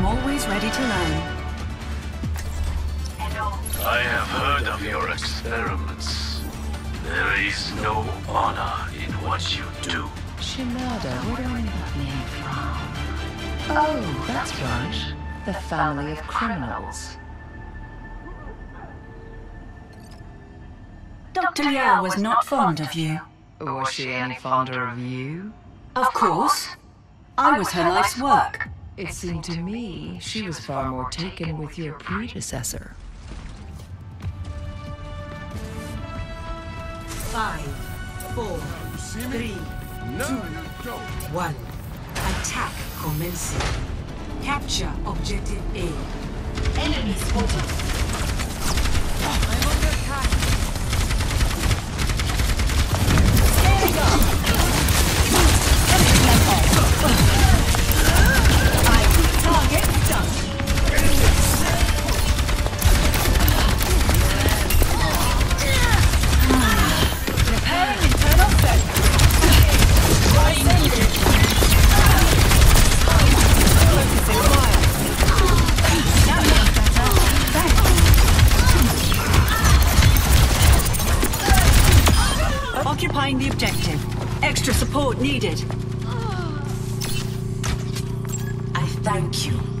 I'm always ready to learn. I have heard of your experiments. There is no honor in what you do. Shimada, where do I know that name from? Oh, that's right. The family of criminals. Dr. Liao was not fond of you. Was she any fonder of you? Of course. I was her life's work. It seemed to me she was far more taken with your predecessor. Five, four, three, two, one. Attack commencing. Capture objective A. Enemy spotted. I'm under attack. There we Occupying needed. I thank you.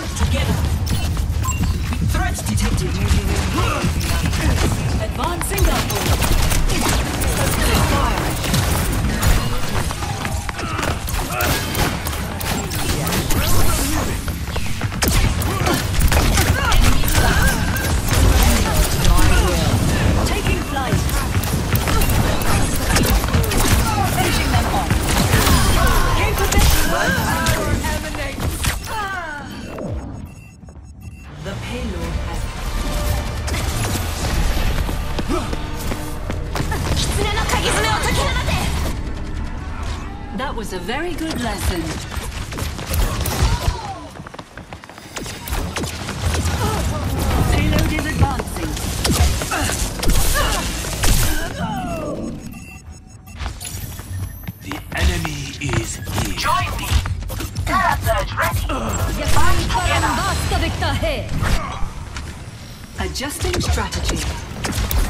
By. Together. Threats detected. Advancing upward. Taking That was a very good lesson. Payload is advancing. The enemy is here. Join me. Terra Surge ready. Uh. Adjusting strategy.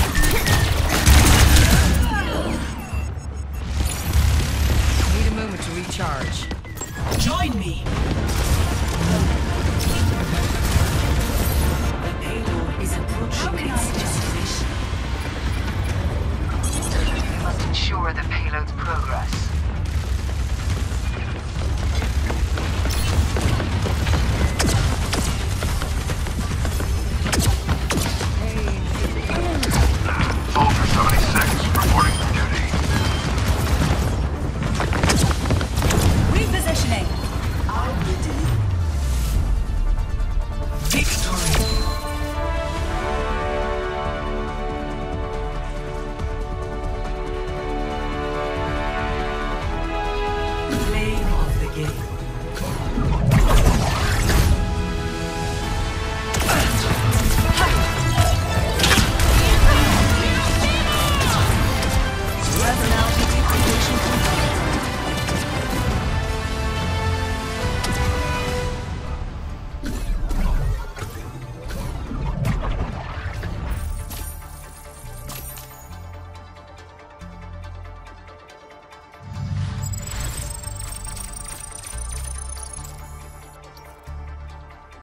charge. Join me.